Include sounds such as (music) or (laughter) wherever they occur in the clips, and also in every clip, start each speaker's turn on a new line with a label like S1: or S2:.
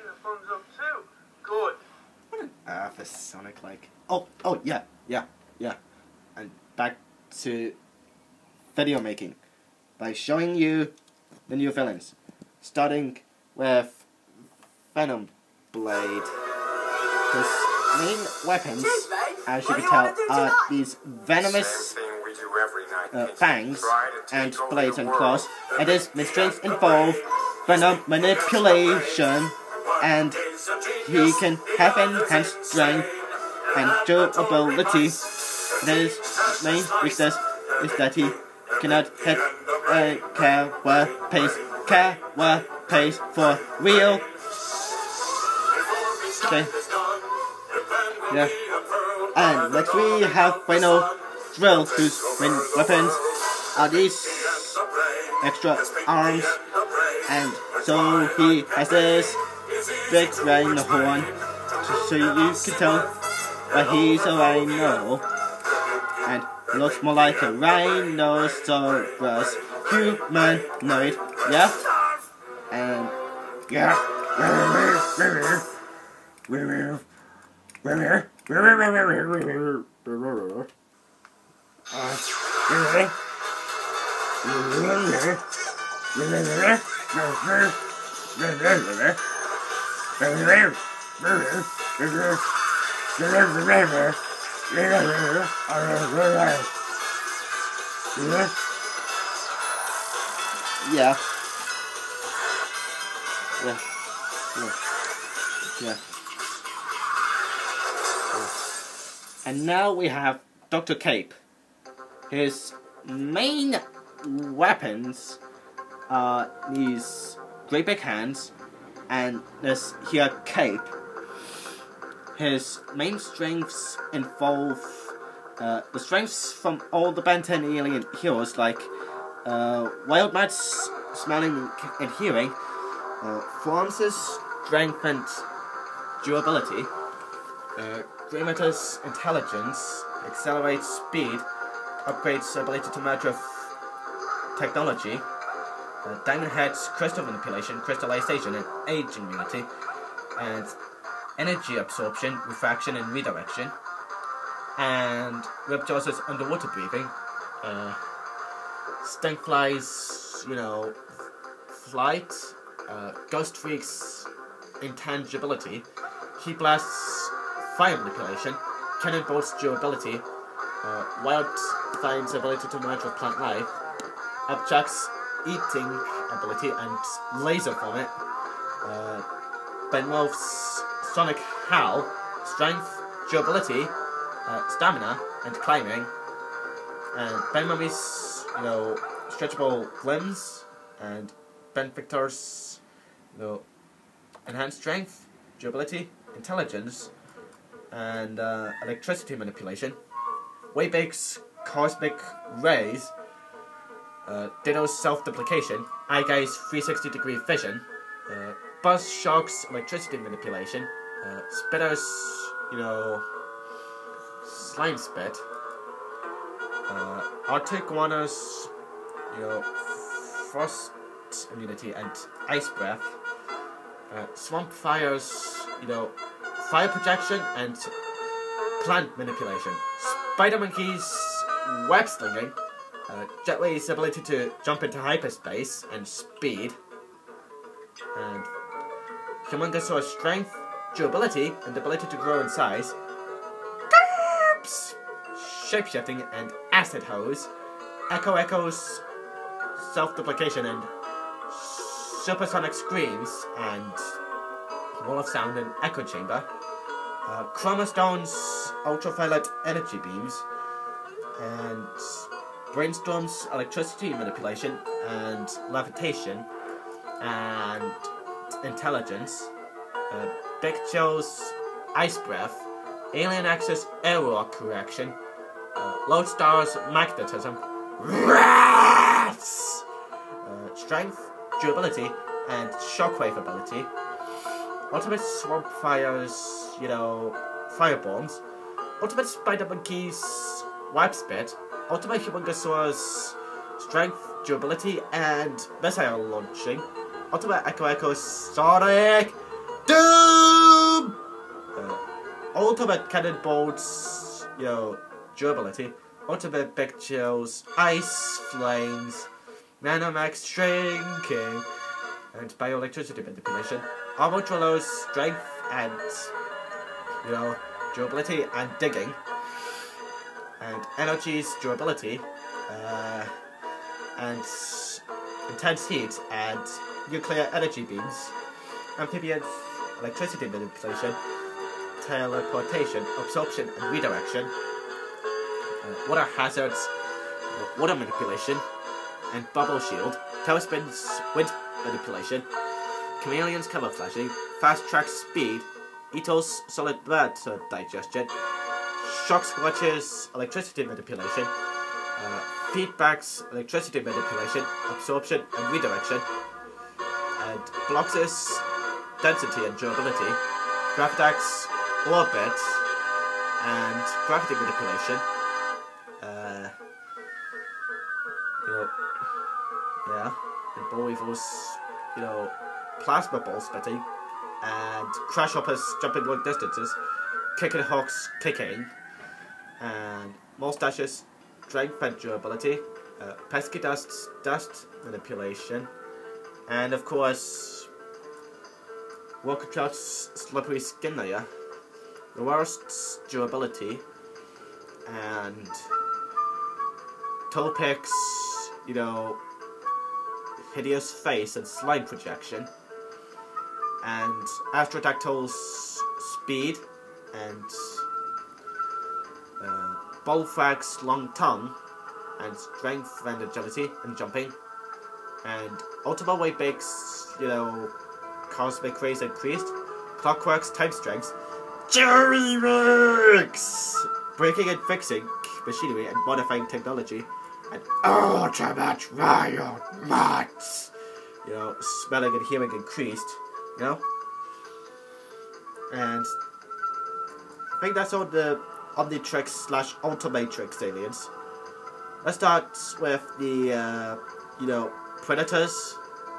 S1: I give a thumbs up too. Good.
S2: What on earth is Sonic like? Oh, oh yeah, yeah, yeah. And back to video making by showing you the new villains, starting with Venom Blade. His main weapons, as you can tell, are these venomous uh, fangs and blades and claws. And his missions involve venom manipulation, and he can have enhanced strength and durability. His main weakness is that he cannot hit a car pace, car pace for real. Okay. Yeah. And next we have Rhino Drill, whose main weapons are these extra arms. And so he has this big rain horn, so you can tell that he's a rhino. And looks more like a rhinoceros humanoid, yeah? And yeah. (laughs) Yeah. Yeah. Yeah. And now we have Dr. Cape. His main weapons are these great big hands and this here cape. His main strengths involve uh, the strengths from all the Ben 10 alien heroes like uh, Wildmutt's smelling and hearing, uh, Francis strength and durability, uh, Grey Matter's intelligence, XLR8's speed, Upgrade's ability to merge with technology, Diamondhead's crystal manipulation, crystallization, and age immunity, and energy absorption, refraction, and redirection, and Ripjaw's underwater breathing, uh, Stinkfly's, you know, flight, uh, Ghostfreak's intangibility, Heatblast's fire manipulation, Cannonbolt's durability, uh, Wildfire's ability to with plant life, Upchuck's eating ability and laser vomit, uh, Benwolf's sonic howl, strength, durability, uh, stamina, and climbing, and Ben Mummy's, you know, stretchable limbs, and Ben Victor's, you know, enhanced strength, durability, intelligence, and uh, electricity manipulation. Waybig's cosmic rays, uh, self-duplication, Eye Guy's 360 degree vision, uh, Buzzshock's electricity manipulation, uh, Spitter's, you know, slime spit, uh, you know, frost immunity and ice breath, uh, Swampfire's, you know, fire projection and plant manipulation, Spider Monkey's web slinging, uh, Jetray's ability to jump into hyperspace and speed, and Humongousaur's strength, durability, and ability to grow in size, Garps! shapeshifting and acid hose, Echo Echo's self-duplication and supersonic screams, and wall of sound and echo chamber, uh, Chromastone's ultraviolet energy beams, and Brainstorm's electricity manipulation and levitation, and intelligence, uh, Big Joe's Ice Breath, Alien Access Error Correction, uh, Lodestar's Magnetism, Rats! Uh, strength, Durability, and Shockwave ability. Ultimate Swamp Fire's, you know, Fire Bombs. Ultimate Spider Monkey's Wipe Spit. Ultimate Humongousaur's Strength, Durability, and Missile Launching. Ultimate Echo Echo Sonic Doom! Uh, Ultimate Cannonbolt's, you know, Durability. Ultimate Big Chill's Ice Flames. Nanomech's Shrinking. And Bioelectricity Manipulation. Armodrillo's Strength and, you know, Durability and Digging. And NRG's Durability. Uh, and intense heat and nuclear energy beams, Ampfibian's, electricity manipulation, teleportation, absorption and redirection, uh, water hazards, water manipulation, and bubble shield, tailspins, wind manipulation, Chamalien's camouflaging, fast track speed, Ito's solid matter digestion, Shocksquatch's, electricity manipulation, uh, feedbacks, electricity manipulation, absorption and redirection, and Blox's density and durability, Gravattack's orbit, and gravity manipulation. Uh, you know, yeah, and Ball Weevil's, you know, plasma ball spitting, and Crashhopper's jumping long distances, Kicking Hawks kicking, and Mustaches strength and durability, uh, pesky dust, dust manipulation, and of course, Walkatrout's slippery skin layer, the worst durability, and Toepick's, you know, hideous face and slime projection, and Astrodactyl's speed and uh, long tongue, and strength and agility and jumping, and Ultima Waybake's, you know, cosmic rays increased, Clockwork's time strength, Jerry! Breaking and fixing machinery and modifying technology, and Ultimate Riot Mats! You know, smelling and hearing increased, you know? And I think that's all the Omnitrix slash Ultimatrix aliens. Let's start with the, uh, you know, Predators,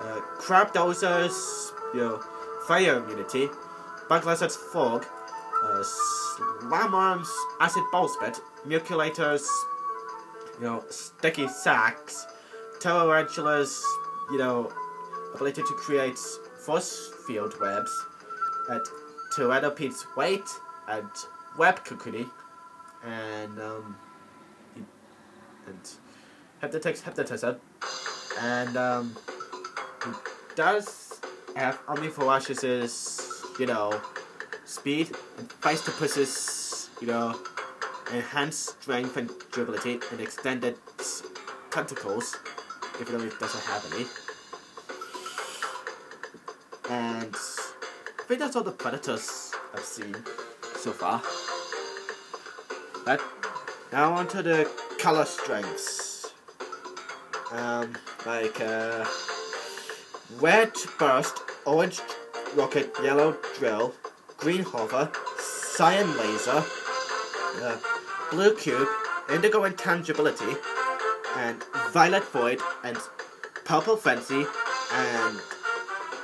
S2: uh, Crab Dozers, you know, Fire Immunity, Bug Lizard's Fog, uh, Slam Arms, Acid Ball Spit, Muculators, you know, Sticky Sacks, Tarantulas, you know, ability to create force field webs, and Pteranoped's weight, and web cocooning, and um, and hypnotics hypnotism, and um, he does have Omnivoracious, you know, speed, and Feistopus's, you know, enhanced strength and durability, and extended tentacles, even though it doesn't have any. And I think that's all the predators I've seen so far. But now onto the color strengths. Um, like uh, red burst, orange rocket, yellow drill, green hover, cyan laser, uh, blue cube, indigo intangibility, and violet void, and purple frenzy, and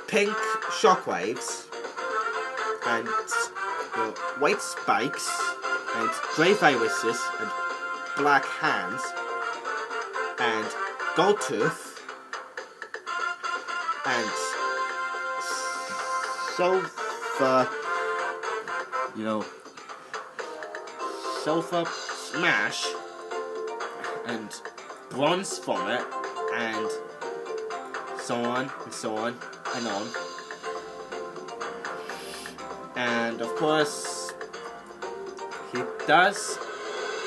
S2: pink shockwaves, and know, white spikes, and grey viruses, and black hands, and gold tooth, and sulfur, you know, sulfur smash, and bronze vomit, and so on and so on and on. And of course, he does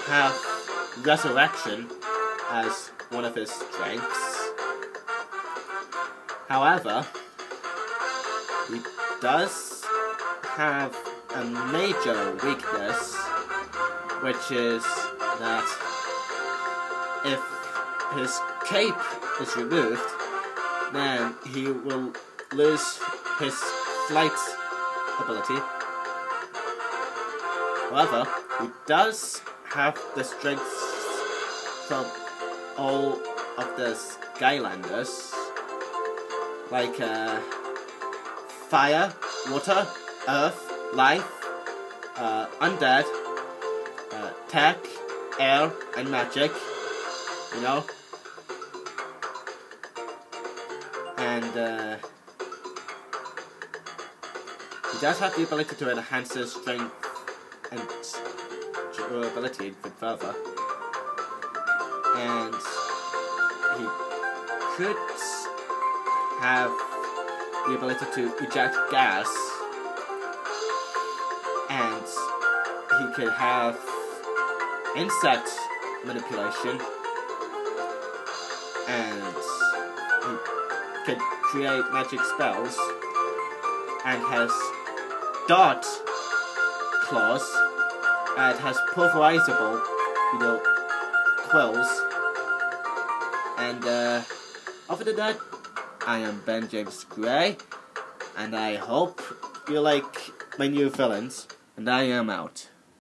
S2: have resurrection as one of his strengths. However, he does have a major weakness, which is that if his cape is removed, then he will lose his flight ability. However, he does have the strength from all of the Skylanders, like uh, fire, water, earth, life, uh, undead, uh, tech, air, and magic. You know, and uh, he does have the ability to enhance his strength and durability even further. And he could have the ability to eject gas, and he could have insect manipulation, and he could create magic spells, and has dart claws, and has pulverizable, you know, quills. And uh, other than that, I am Ben James Gray, and I hope you like my new villains, and I am out.